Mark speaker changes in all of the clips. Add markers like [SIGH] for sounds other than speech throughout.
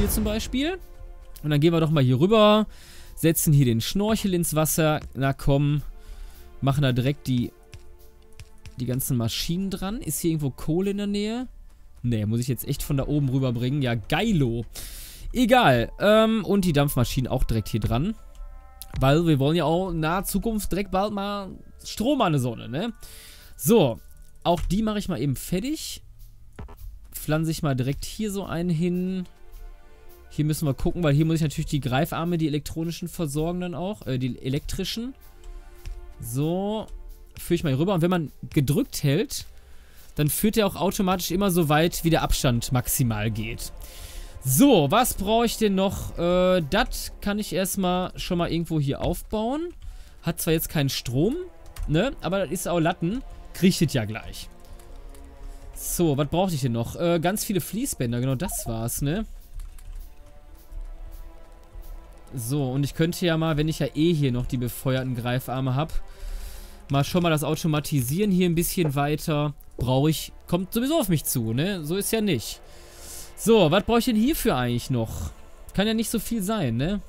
Speaker 1: Spiel zum Beispiel. Und dann gehen wir doch mal hier rüber, setzen hier den Schnorchel ins Wasser. Na komm, machen da direkt die, die ganzen Maschinen dran. Ist hier irgendwo Kohle in der Nähe? Ne, muss ich jetzt echt von da oben rüberbringen. Ja, geilo. Egal. Ähm, und die Dampfmaschinen auch direkt hier dran. Weil wir wollen ja auch in naher Zukunft direkt bald mal Strom an der Sonne, ne? So, auch die mache ich mal eben fertig. Pflanze ich mal direkt hier so einen hin. Hier müssen wir gucken, weil hier muss ich natürlich die Greifarme, die elektronischen versorgen dann auch. Äh, die elektrischen. So. Führe ich mal hier rüber. Und wenn man gedrückt hält, dann führt er auch automatisch immer so weit, wie der Abstand maximal geht. So, was brauche ich denn noch? Äh, das kann ich erstmal schon mal irgendwo hier aufbauen. Hat zwar jetzt keinen Strom, ne? Aber das ist auch Latten. Kriegt es ja gleich. So, was brauchte ich denn noch? Äh, ganz viele Fließbänder, genau das war's, ne? So, und ich könnte ja mal, wenn ich ja eh hier noch die befeuerten Greifarme habe, mal schon mal das Automatisieren hier ein bisschen weiter. Brauche ich, kommt sowieso auf mich zu, ne? So ist ja nicht. So, was brauche ich denn hierfür eigentlich noch? Kann ja nicht so viel sein, ne?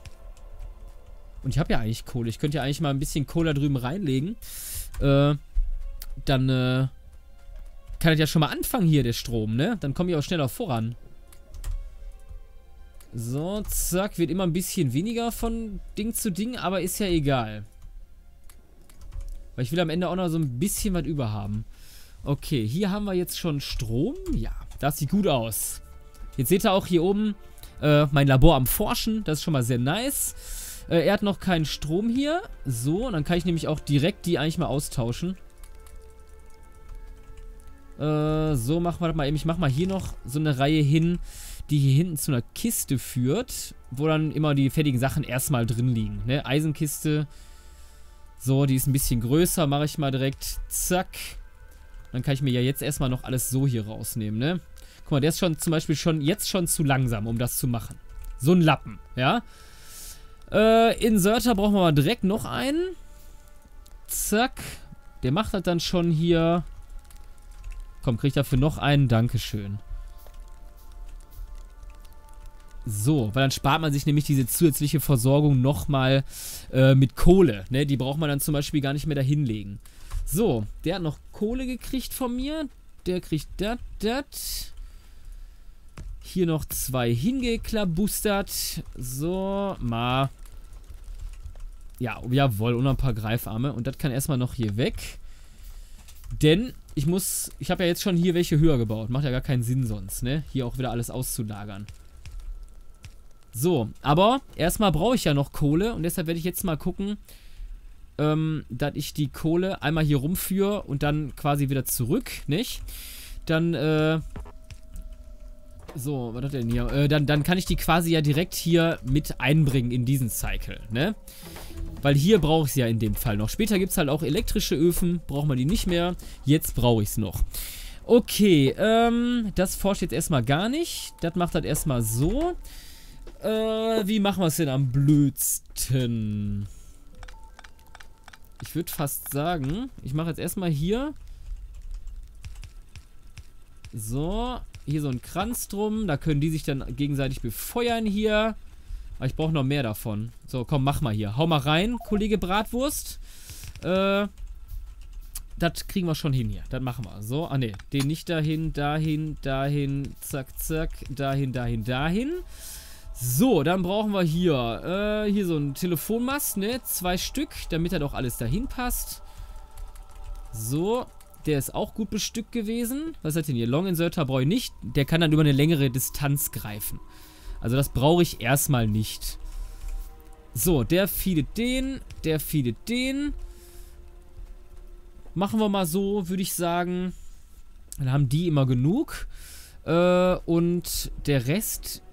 Speaker 1: Und ich habe ja eigentlich Kohle. Ich könnte ja eigentlich mal ein bisschen Kohle da drüben reinlegen. Äh, dann, äh, kann das ja schon mal anfangen hier, der Strom, ne? Dann komme ich auch schneller voran. So, zack. Wird immer ein bisschen weniger von Ding zu Ding, aber ist ja egal. Weil ich will am Ende auch noch so ein bisschen was über haben. Okay, hier haben wir jetzt schon Strom. Ja, das sieht gut aus. Jetzt seht ihr auch hier oben äh, mein Labor am Forschen. Das ist schon mal sehr nice. Äh, er hat noch keinen Strom hier. So, und dann kann ich nämlich auch direkt die eigentlich mal austauschen. Äh, so, machen wir das mal eben. Ich mache mal hier noch so eine Reihe hin, die hier hinten zu einer Kiste führt, wo dann immer die fertigen Sachen erstmal drin liegen. Ne? Eisenkiste. So, die ist ein bisschen größer. Mache ich mal direkt. Zack. Dann kann ich mir ja jetzt erstmal noch alles so hier rausnehmen, ne? Guck mal, der ist schon zum Beispiel schon jetzt schon zu langsam, um das zu machen. So ein Lappen, ja. Äh, Inserter brauchen wir mal direkt noch einen. Zack. Der macht das dann schon hier. Komm, kriegt dafür noch einen. Dankeschön. So, weil dann spart man sich nämlich diese zusätzliche Versorgung nochmal äh, mit Kohle. Ne? Die braucht man dann zum Beispiel gar nicht mehr dahinlegen. So, der hat noch Kohle gekriegt von mir. Der kriegt das, das. Hier noch zwei hingeklabustert. So, mal. Ja, jawohl, und ein paar Greifarme. Und das kann erstmal noch hier weg. Denn ich muss, ich habe ja jetzt schon hier welche höher gebaut. Macht ja gar keinen Sinn sonst, ne? Hier auch wieder alles auszulagern. So, aber erstmal brauche ich ja noch Kohle. Und deshalb werde ich jetzt mal gucken, ähm, dass ich die Kohle einmal hier rumführe und dann quasi wieder zurück, nicht? Dann, äh, so, was hat denn hier? Äh, dann, dann kann ich die quasi ja direkt hier mit einbringen in diesen Cycle, ne? Weil hier brauche ich sie ja in dem Fall noch. Später gibt es halt auch elektrische Öfen, braucht man die nicht mehr. Jetzt brauche ich es noch. Okay, ähm, das forscht jetzt erstmal gar nicht. Das macht das erstmal so. Äh, wie machen wir es denn am blödsten? Ich würde fast sagen, ich mache jetzt erstmal hier. So, hier so ein Kranz drum. Da können die sich dann gegenseitig befeuern hier. Aber ich brauche noch mehr davon. So, komm, mach mal hier. Hau mal rein, Kollege Bratwurst. Äh, das kriegen wir schon hin hier. Das machen wir. So, ah ne, den nicht dahin, dahin, dahin, zack, zack, dahin, dahin, dahin. So, dann brauchen wir hier, äh, hier so ein Telefonmast, ne? Zwei Stück, damit halt auch alles dahin passt. So, der ist auch gut bestückt gewesen. Was hat denn hier? Long Inserter brauche ich nicht. Der kann dann über eine längere Distanz greifen. Also das brauche ich erstmal nicht. So, der feedet den. Der feedet den. Machen wir mal so, würde ich sagen. Dann haben die immer genug. Äh, und der Rest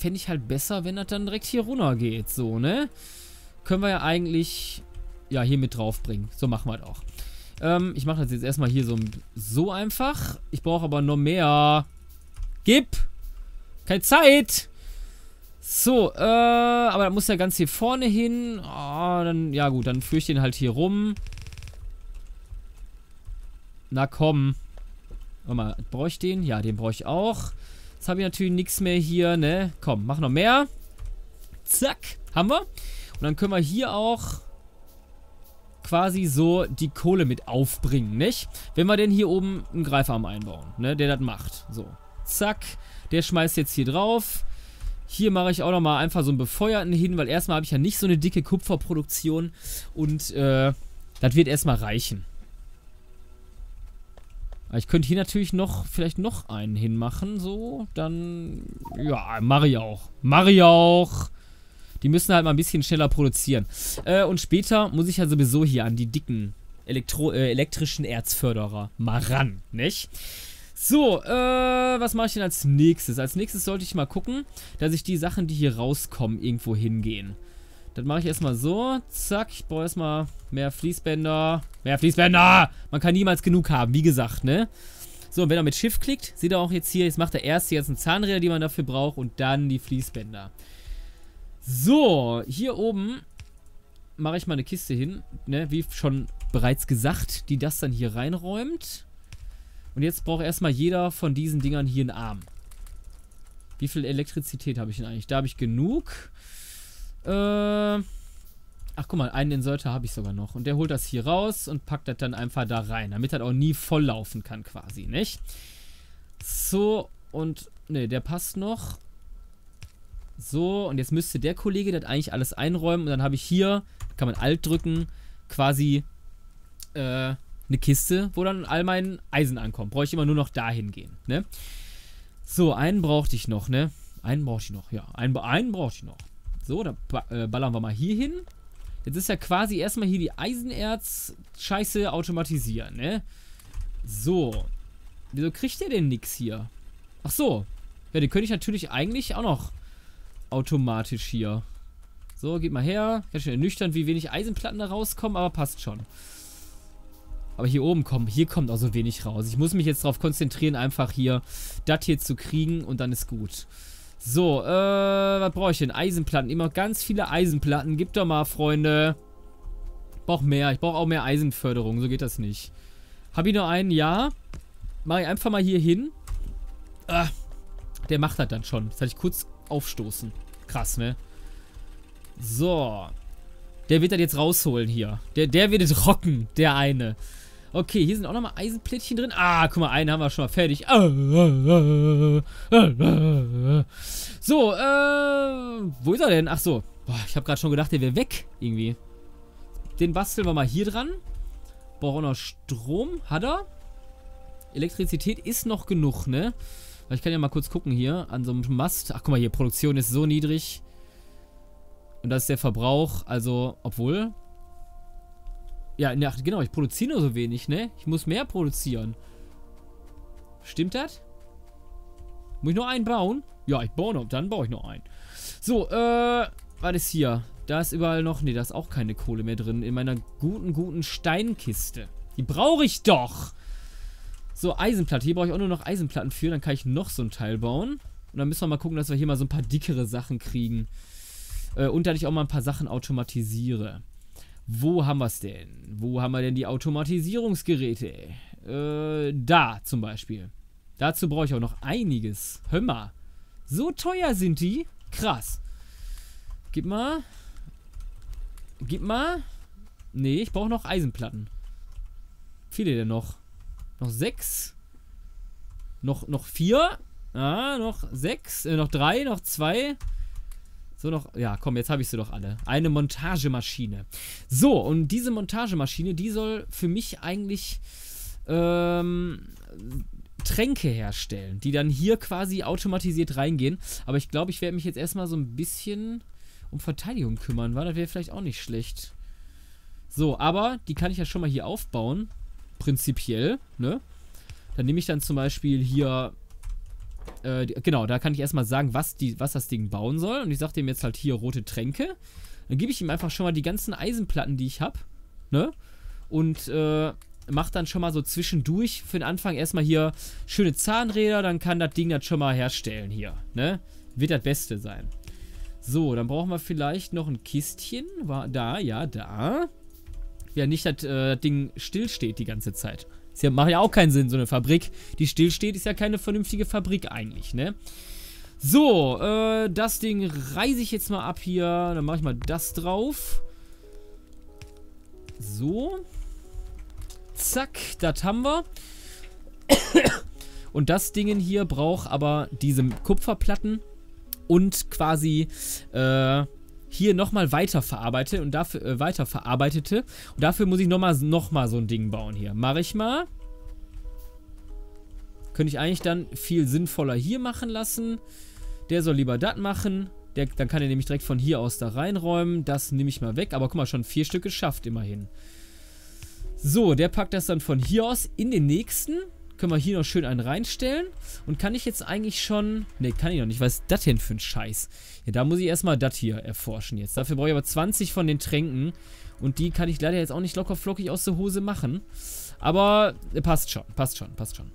Speaker 1: fände ich halt besser, wenn das dann direkt hier runter geht. So, ne? Können wir ja eigentlich, ja, hier mit draufbringen. So machen wir das auch. Ähm, ich mache das jetzt erstmal hier so, so einfach. Ich brauche aber noch mehr. Gib! Keine Zeit! So, äh, aber da muss ja ganz hier vorne hin. Oh, dann, ja gut, dann führe ich den halt hier rum. Na komm. Warte mal, brauche ich den? Ja, den brauche ich auch. Jetzt habe ich natürlich nichts mehr hier, ne? Komm, mach noch mehr. Zack, haben wir. Und dann können wir hier auch quasi so die Kohle mit aufbringen, nicht? Wenn wir denn hier oben einen Greifarm einbauen, ne? Der das macht. So, zack. Der schmeißt jetzt hier drauf. Hier mache ich auch nochmal einfach so einen befeuerten hin, weil erstmal habe ich ja nicht so eine dicke Kupferproduktion. Und, äh, das wird erstmal reichen. Aber ich könnte hier natürlich noch, vielleicht noch einen hinmachen, so. Dann, ja, mache ich auch. Mache ich auch. Die müssen halt mal ein bisschen schneller produzieren. Äh, und später muss ich ja sowieso hier an die dicken Elektro äh, elektrischen Erzförderer mal ran, nicht? So, äh, was mache ich denn als nächstes? Als nächstes sollte ich mal gucken, dass ich die Sachen, die hier rauskommen, irgendwo hingehen. Das mache ich erstmal so. Zack, ich brauche erstmal mehr Fließbänder. Mehr Fließbänder! Man kann niemals genug haben, wie gesagt, ne? So, und wenn er mit Shift klickt, sieht er auch jetzt hier, jetzt macht er erst die ganzen Zahnräder, die man dafür braucht und dann die Fließbänder. So, hier oben mache ich mal eine Kiste hin, ne, wie schon bereits gesagt, die das dann hier reinräumt. Und jetzt braucht erstmal jeder von diesen Dingern hier einen Arm. Wie viel Elektrizität habe ich denn eigentlich? Da habe ich genug. Äh, ach, guck mal, einen Inserter habe ich sogar noch. Und der holt das hier raus und packt das dann einfach da rein, damit das auch nie voll laufen kann quasi, nicht? So, und, ne, der passt noch. So, und jetzt müsste der Kollege das eigentlich alles einräumen. Und dann habe ich hier, kann man Alt drücken, quasi äh, eine Kiste, wo dann all mein Eisen ankommt. Brauche ich immer nur noch dahin gehen, ne? So, einen brauchte ich noch, ne? Einen brauchte ich noch, ja. Einen, einen brauchte ich noch. So, da äh, ballern wir mal hier hin. Jetzt ist ja quasi erstmal hier die Eisenerz-Scheiße automatisieren, ne? So. Wieso kriegt der denn nix hier? Ach so. Ja, den könnte ich natürlich eigentlich auch noch automatisch hier. So, geht mal her. Ganz schön ernüchternd, wie wenig Eisenplatten da rauskommen, aber passt schon. Aber hier oben kommt, hier kommt auch so wenig raus. Ich muss mich jetzt darauf konzentrieren, einfach hier das hier zu kriegen und dann ist gut. So, äh, was brauche ich denn? Eisenplatten. Immer ganz viele Eisenplatten. Gib doch mal, Freunde. Ich brauche mehr. Ich brauche auch mehr Eisenförderung. So geht das nicht. Habe ich noch einen? Ja. Mache ich einfach mal hier hin. Ah, der macht das dann schon. Das hatte ich kurz aufstoßen. Krass, ne? So. Der wird das jetzt rausholen hier. Der, der wird es rocken, der eine. Okay, hier sind auch nochmal Eisenplättchen drin. Ah, guck mal, einen haben wir schon mal fertig. So, äh, wo ist er denn? Ach so. Boah, ich habe gerade schon gedacht, der wäre weg, irgendwie. Den basteln wir mal hier dran. Braucht auch noch Strom. Hat er? Elektrizität ist noch genug, ne? Ich kann ja mal kurz gucken hier an so einem Mast. Ach, guck mal hier, Produktion ist so niedrig. Und das ist der Verbrauch, also, obwohl... Ja, ne, genau, ich produziere nur so wenig, ne? Ich muss mehr produzieren. Stimmt das? Muss ich nur einen bauen? Ja, ich baue noch, dann baue ich noch einen. So, äh, was ist hier? Da ist überall noch, ne, da ist auch keine Kohle mehr drin. In meiner guten, guten Steinkiste. Die brauche ich doch! So, Eisenplatte. Hier brauche ich auch nur noch Eisenplatten für. Dann kann ich noch so ein Teil bauen. Und dann müssen wir mal gucken, dass wir hier mal so ein paar dickere Sachen kriegen. Äh, und dass ich auch mal ein paar Sachen automatisiere. Wo haben wir es denn? Wo haben wir denn die Automatisierungsgeräte? Äh, da zum Beispiel. Dazu brauche ich auch noch einiges. Hör mal. So teuer sind die? Krass. Gib mal. Gib mal. Nee, ich brauche noch Eisenplatten. Viele denn noch? Noch sechs. Noch, noch vier. Ah, noch sechs. Äh, noch drei, noch zwei. So noch, ja, komm, jetzt habe ich sie doch alle. Eine Montagemaschine. So, und diese Montagemaschine, die soll für mich eigentlich ähm, Tränke herstellen, die dann hier quasi automatisiert reingehen. Aber ich glaube, ich werde mich jetzt erstmal so ein bisschen um Verteidigung kümmern, weil das wäre vielleicht auch nicht schlecht. So, aber die kann ich ja schon mal hier aufbauen prinzipiell, ne? Dann nehme ich dann zum Beispiel hier, äh, genau, da kann ich erstmal sagen, was, die, was das Ding bauen soll. Und ich sage dem jetzt halt hier rote Tränke. Dann gebe ich ihm einfach schon mal die ganzen Eisenplatten, die ich habe, ne? Und, äh, macht dann schon mal so zwischendurch für den Anfang erstmal hier schöne Zahnräder, dann kann das Ding das schon mal herstellen hier, ne? Wird das Beste sein. So, dann brauchen wir vielleicht noch ein Kistchen. War da, ja, da. Ja, nicht, dass äh, das Ding stillsteht die ganze Zeit. Das macht ja auch keinen Sinn, so eine Fabrik, die stillsteht, ist ja keine vernünftige Fabrik eigentlich, ne? So, äh, das Ding reiße ich jetzt mal ab hier. Dann mache ich mal das drauf. So. Zack, das haben wir. Und das Ding hier braucht aber diese Kupferplatten und quasi äh, hier nochmal weiterverarbeitete und dafür äh, weiterverarbeitete. Und dafür muss ich nochmal noch mal so ein Ding bauen hier. Mache ich mal. Könnte ich eigentlich dann viel sinnvoller hier machen lassen. Der soll lieber das machen. Der, dann kann er nämlich direkt von hier aus da reinräumen. Das nehme ich mal weg. Aber guck mal, schon vier Stück geschafft immerhin. So, der packt das dann von hier aus in den nächsten. Können wir hier noch schön einen reinstellen. Und kann ich jetzt eigentlich schon... Ne, kann ich noch nicht. Was ist das denn für ein Scheiß? Ja, da muss ich erstmal das hier erforschen jetzt. Dafür brauche ich aber 20 von den Tränken. Und die kann ich leider jetzt auch nicht locker flockig aus der Hose machen. Aber äh, passt schon, passt schon, passt schon.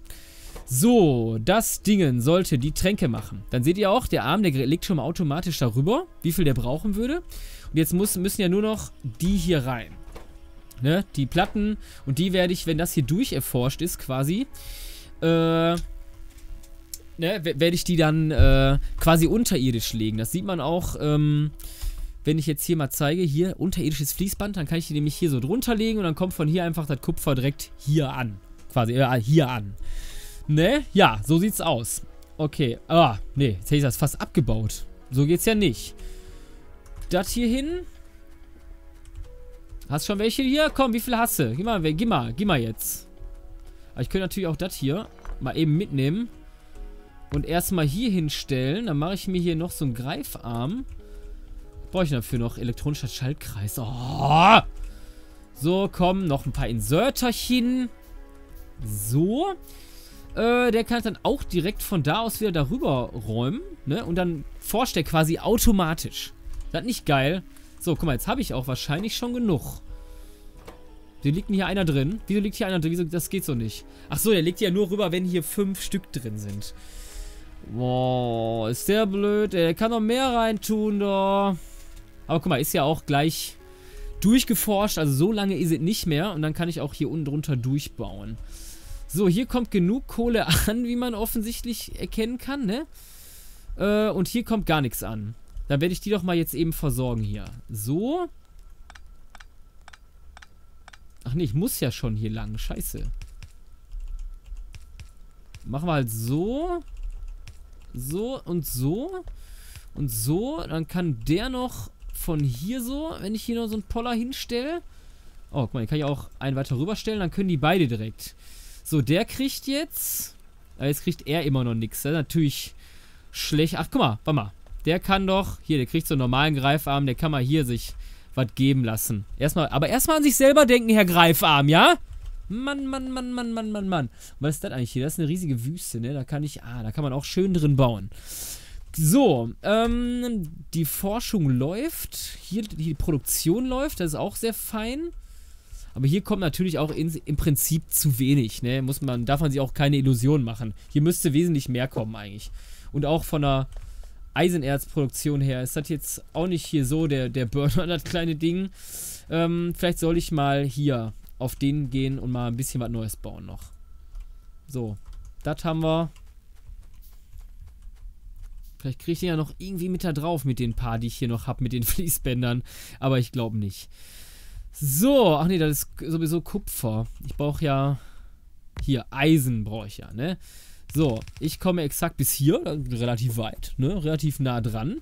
Speaker 1: So, das Ding sollte die Tränke machen. Dann seht ihr auch, der Arm, der legt schon mal automatisch darüber, wie viel der brauchen würde. Und jetzt muss, müssen ja nur noch die hier rein. Ne, die Platten. Und die werde ich, wenn das hier durcherforscht ist, quasi, äh, ne, werde ich die dann äh, quasi unterirdisch legen. Das sieht man auch, ähm, wenn ich jetzt hier mal zeige, hier unterirdisches Fließband, dann kann ich die nämlich hier so drunter legen und dann kommt von hier einfach das Kupfer direkt hier an. Quasi, äh, hier an. Ne? Ja, so sieht's aus. Okay. Ah, nee, jetzt hätte ich das fast abgebaut. So geht's ja nicht. Das hier hin. Hast schon welche hier? Komm, wie viele hast du? Gib mal, gib mal, gib mal jetzt. Aber ich könnte natürlich auch das hier mal eben mitnehmen. Und erstmal hier hinstellen. Dann mache ich mir hier noch so einen Greifarm. Brauche ich dafür noch elektronischer Schaltkreis. Oh. So, komm, noch ein paar Inserterchen. So. Äh, der kann dann auch direkt von da aus wieder darüber räumen. Ne? Und dann forscht er quasi automatisch. Das ist nicht geil. So, guck mal, jetzt habe ich auch wahrscheinlich schon genug. Wieso liegt denn hier einer drin? Wieso liegt hier einer drin? Wieso, das geht so nicht. Ach so, der legt ja nur rüber, wenn hier fünf Stück drin sind. Boah, ist der blöd. Der kann noch mehr reintun, da. Aber guck mal, ist ja auch gleich durchgeforscht. Also so lange ist es nicht mehr. Und dann kann ich auch hier unten drunter durchbauen. So, hier kommt genug Kohle an, wie man offensichtlich erkennen kann, ne? Äh, und hier kommt gar nichts an. Dann werde ich die doch mal jetzt eben versorgen hier. So. Ach nee, ich muss ja schon hier lang. Scheiße. Machen wir halt so. So und so. Und so. Dann kann der noch von hier so, wenn ich hier noch so einen Poller hinstelle. Oh, guck mal, den kann ich auch einen weiter rüberstellen. Dann können die beide direkt. So, der kriegt jetzt... Aber jetzt kriegt er immer noch nichts. Das ist natürlich schlecht. Ach, guck mal, warte mal. Der kann doch, hier, der kriegt so einen normalen Greifarm, der kann mal hier sich was geben lassen. Erstmal, aber erstmal an sich selber denken, Herr Greifarm, ja? Mann, Mann, Mann, Mann, Mann, Mann, Mann. Was ist das eigentlich hier? Das ist eine riesige Wüste, ne? Da kann ich, ah, da kann man auch schön drin bauen. So, ähm, die Forschung läuft. Hier die Produktion läuft, das ist auch sehr fein. Aber hier kommt natürlich auch in, im Prinzip zu wenig, ne? Muss man, darf man sich auch keine Illusionen machen. Hier müsste wesentlich mehr kommen eigentlich. Und auch von der Eisenerzproduktion her ist das jetzt auch nicht hier so der, der Burner, [LAUGHS] das kleine Ding. Ähm, vielleicht soll ich mal hier auf den gehen und mal ein bisschen was Neues bauen noch. So, das haben wir. Vielleicht kriege ich den ja noch irgendwie mit da drauf mit den paar, die ich hier noch habe, mit den [LAUGHS] Fließbändern. Aber ich glaube nicht. So, ach nee, das ist sowieso Kupfer. Ich brauche ja... Hier, Eisen brauche ich ja, ne? So, ich komme exakt bis hier, relativ weit, ne? Relativ nah dran.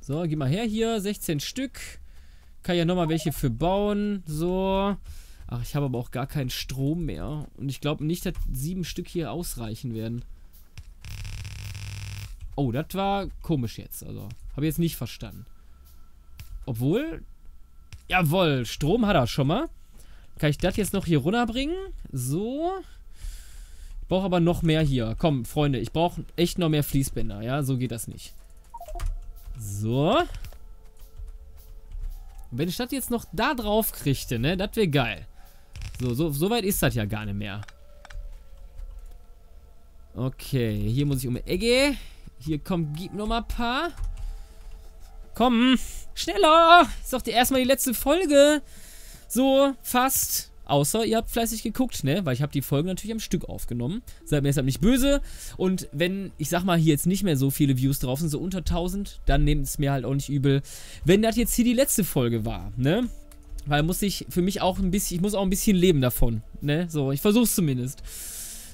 Speaker 1: So, geh mal her hier, 16 Stück. Kann ja nochmal welche für bauen. So. Ach, ich habe aber auch gar keinen Strom mehr. Und ich glaube nicht, dass sieben Stück hier ausreichen werden. Oh, das war komisch jetzt. Also, habe ich jetzt nicht verstanden. Obwohl, jawohl, Strom hat er schon mal. Kann ich das jetzt noch hier runterbringen? So brauche aber noch mehr hier. Komm, Freunde, ich brauche echt noch mehr Fließbänder. Ja, so geht das nicht. So. wenn ich das jetzt noch da drauf kriegte, ne, das wäre geil. So, so, so weit ist das ja gar nicht mehr. Okay, hier muss ich um die Ecke. Hier kommt, gib noch mal ein paar. Komm, schneller. Ist doch die, erstmal die letzte Folge. So, fast. Außer ihr habt fleißig geguckt, ne? Weil ich habe die Folgen natürlich am Stück aufgenommen. Seid mir deshalb nicht böse. Und wenn, ich sag mal, hier jetzt nicht mehr so viele Views drauf sind, so unter 1000, dann nehmt es mir halt auch nicht übel. Wenn das jetzt hier die letzte Folge war, ne? Weil muss ich für mich auch ein bisschen, ich muss auch ein bisschen leben davon, ne? So, ich versuch's zumindest.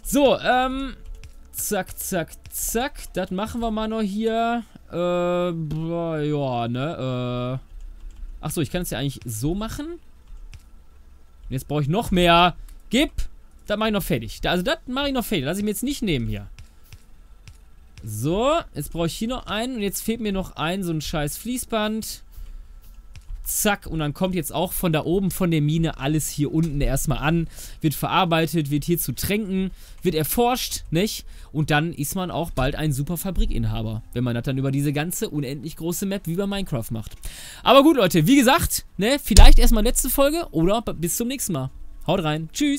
Speaker 1: So, ähm, zack, zack, zack. Das machen wir mal noch hier. Äh, ja, ne, äh. Achso, ich kann es ja eigentlich so machen. Jetzt brauche ich noch mehr. Gib! Das mache ich noch fertig. Also das mache ich noch fertig. Lass ich mir jetzt nicht nehmen hier. So, jetzt brauche ich hier noch einen. Und jetzt fehlt mir noch ein, so ein scheiß Fließband. Zack, und dann kommt jetzt auch von da oben von der Mine alles hier unten erstmal an, wird verarbeitet, wird hier zu Tränken, wird erforscht, nicht? Und dann ist man auch bald ein super Fabrikinhaber, wenn man das dann über diese ganze unendlich große Map wie bei Minecraft macht. Aber gut, Leute, wie gesagt, ne, vielleicht erstmal letzte Folge oder bis zum nächsten Mal. Haut rein, tschüss!